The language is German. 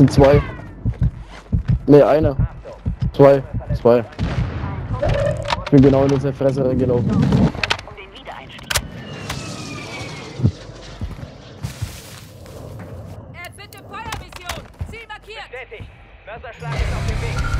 sind zwei. Ne, einer. Zwei. Zwei. Ich bin genau in unsere Fresse reingelaufen. Um den Wiedereinstieg. Er Feuermission. Ziel markiert. Bestätigt. Wasserschlag ist auf dem Weg.